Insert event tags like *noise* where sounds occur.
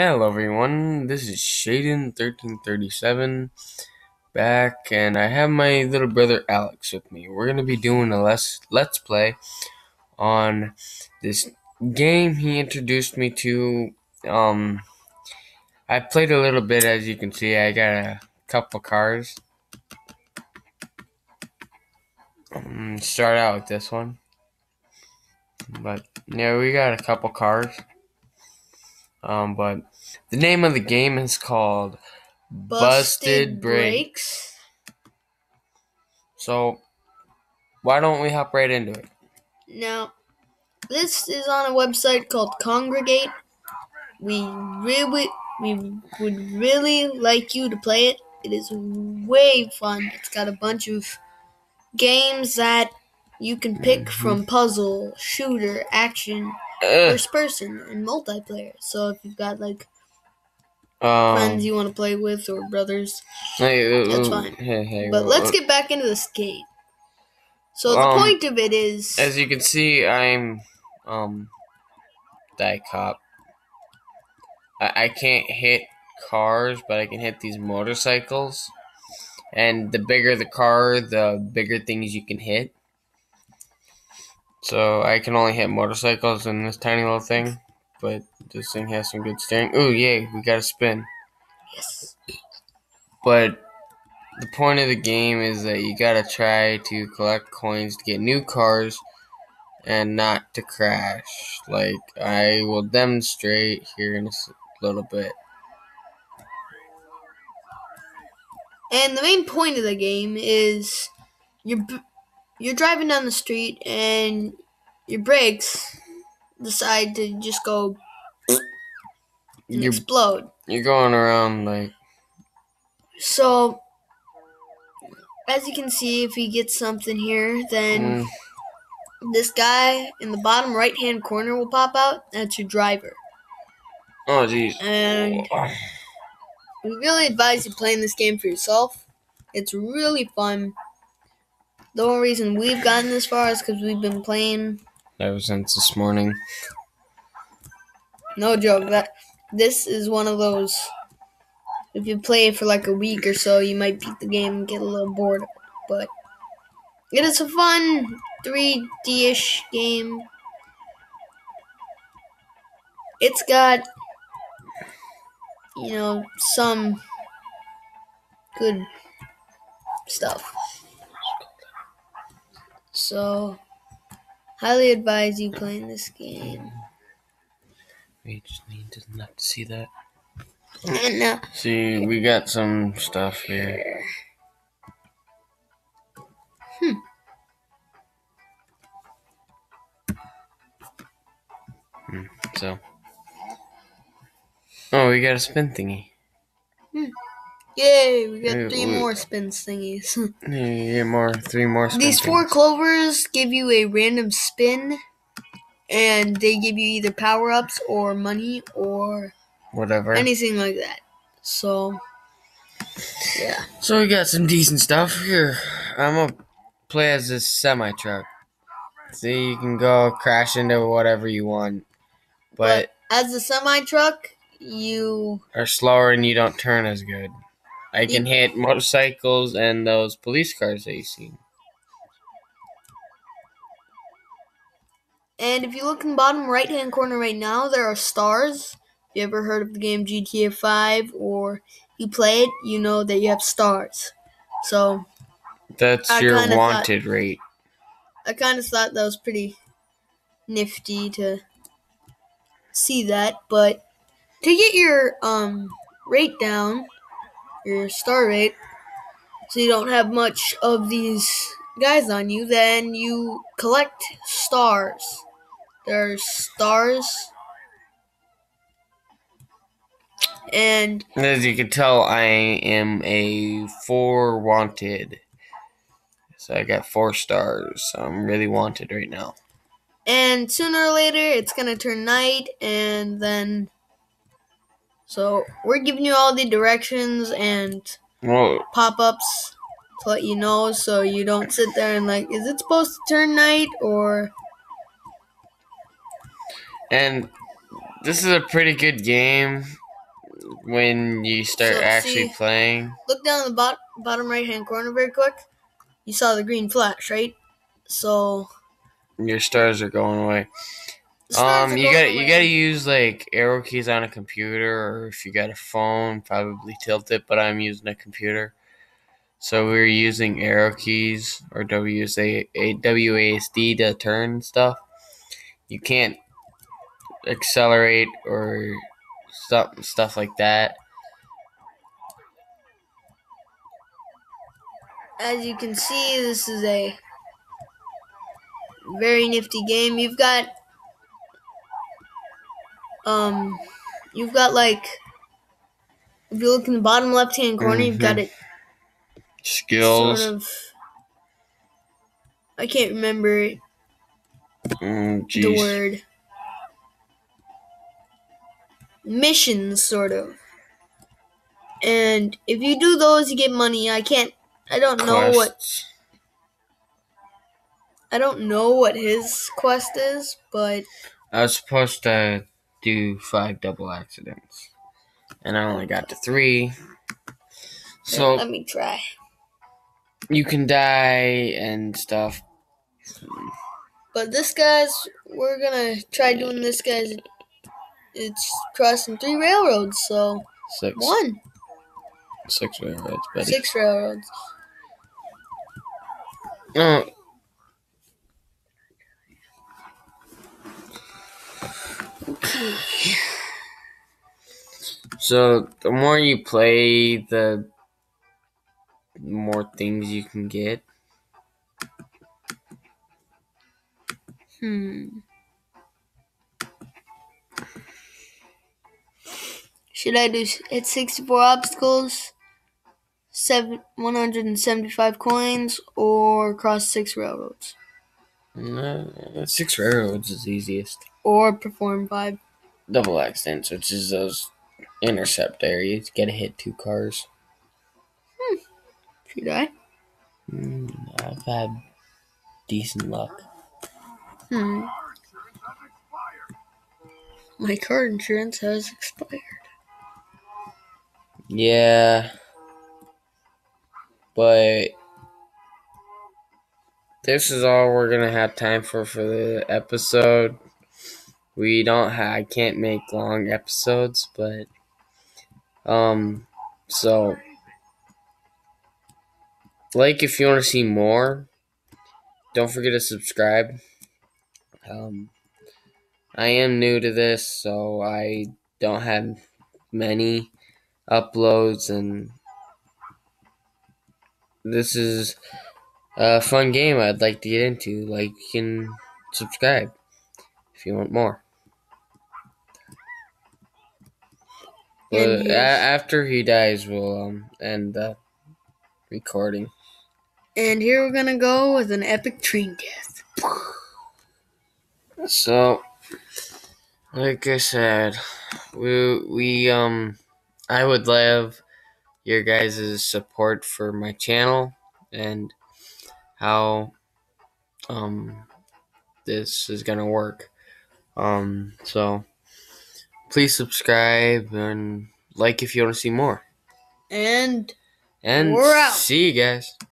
Hello everyone, this is Shaden1337 back and I have my little brother Alex with me. We're gonna be doing a let's let's play on this game he introduced me to. Um I played a little bit as you can see, I got a couple cars. Um, start out with this one. But yeah, we got a couple cars. Um, but the name of the game is called Busted, Brakes. So, why don't we hop right into it? Now, this is on a website called Kongregate. We really, we would really like you to play it. It is way fun. It's got a bunch of games that you can pick Mhm. from puzzle, shooter, action, first person, and multiplayer. So if you've got like Um, friends you want to play with or brothers, hey, uh, That's fine. Hey, hey, but let's get back into this game. So the Um, point of it is As you can see, I'm um die cop. I, I can't hit cars, but I can hit these motorcycles. And the bigger the car, the bigger things you can hit. So I can only hit motorcycles in this tiny little thing, but this thing has some good steering. Ooh, yay, we got a spin. yes. But the point of the game is that you gotta try to collect coins to get new cars and not to crash. Like, I will demonstrate here in a little bit. And the main point of the game is you're you're driving down the street and your brakes decide to just go and You're, explode. you're going around like, So as you can see, if he gets something here, then mm, this guy in the bottom right hand corner will pop out. That's your driver. oh jeez. And we really advise you playing this game for yourself. It's really fun. The only reason we've gotten this far is because we've been playing. Ever since this morning. No joke. That this is one of those. If you play it for like a week or so, you might beat the game and get a little bored. But it is a fun 3D-ish game. It's got, you know, some good stuff. So, highly advise you playing this game. We just need to not see that. And uh, See, we got some stuff here. Hmm. Hmm, So. Oh, we got a spin thingy. Yay, we got three more spin thingies. *laughs* Yeah, you get more, three more spin These four thingies. clovers give you a random spin, and they give you either power ups or money or Whatever. anything like that. So, yeah. So we got some decent stuff here. I'm gonna play as this semi truck. See, you can go crash into whatever you want, but As a semi truck, you are slower and you don't turn as good. I can hit motorcycles and those police cars that you see. and if you look in the bottom right hand corner right now, there are stars. If you ever heard of the game GTA 5 or you play it, you know that you have stars. So That's I your kinda thought- wanted rate. I kind of thought that was pretty nifty to see that, but to get your um rate down, your star rate, so you don't have much of these guys on you, then you collect stars. There's stars. And As you can tell, I am a four wanted. So I got four stars. So I'm really wanted right now. and sooner or later it's gonna turn night and then so we're giving you all the directions and pop-ups to let you know so you don't sit there and like is it supposed to turn night or and this is a pretty good game. when you start So, actually see- playing. Look down in the bot- bottom right hand corner very quick. You saw the green flash, right? So Your stars are going away. Um, you got you got to use like arrow keys on a computer, or if you got a phone, probably tilt it. But I'm using a computer, so we're using arrow keys or WSA a- WASD to turn stuff. You can't accelerate or stuff stuff like that. As you can see, this is a very nifty game. You've got um you've got like if you look in the bottom left hand corner, you've got it Skills. sort of I can't remember Mm, the word. Missions sort of. And if you do those you get money. I can't i don't know what i don't know what his quest is but I was supposed to do five double accidents, and I only got to three. So let me try you can die and stuff. but this guy's we're gonna try doing this guy's it's crossing three railroads so Six, one six railroads, buddy. six railroads Oh. So the more you play, the more things you can get. hmm should i do hit 64 obstacles seven 175 coins or cross six railroads No, six railroads is easiest. or perform five Double accidents, which is those intercept areas. Gotta hit two cars. Hmm. should i Mm, I've had decent luck. Hmm. My car insurance has expired. Yeah. But this is all we're gonna have time for for the episode. We don't ha I can't make long episodes, but um so like if you want to see more, don't forget to subscribe. Um I am new to this, so I don't have many uploads and this is a fun game I'd like to get into. Like you can subscribe if you want more. But And a- after he dies, we'll um, end the recording. And here we're gonna go with an epic train death. So, like I said, we we um, I would love your guys' support for my channel and how um this is gonna work. Um, so please subscribe and like if you want to see more. And And We're out. see you guys.